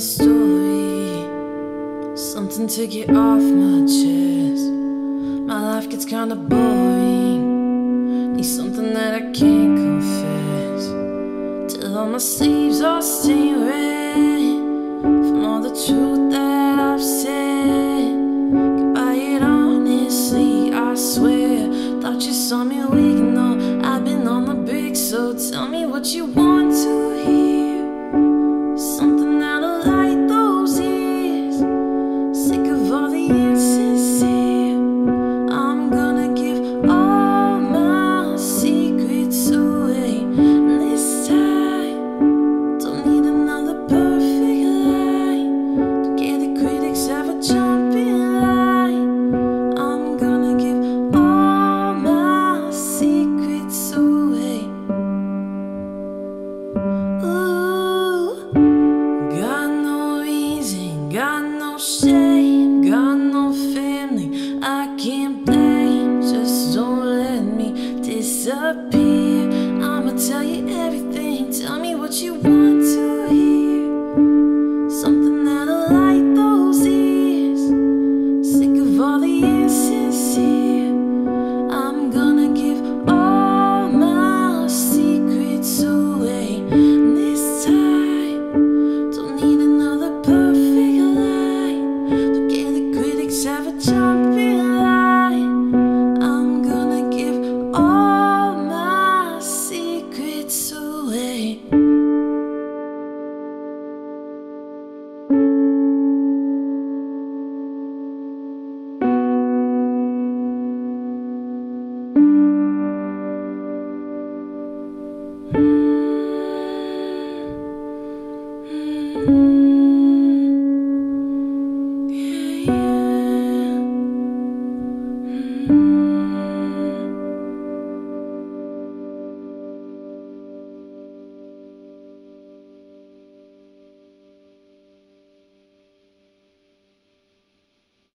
another story, something to get off my chest. My life gets kinda boring, need something that I can't confess. Till all my sleeves are stained red from all the truth that I've said. Goodbye, it honestly, I swear. Thought you saw me weak, no, I've been on the brink, so tell me what you want shame, got no family. I can't blame, just don't let me disappear. I'ma tell you everything, tell me what you want.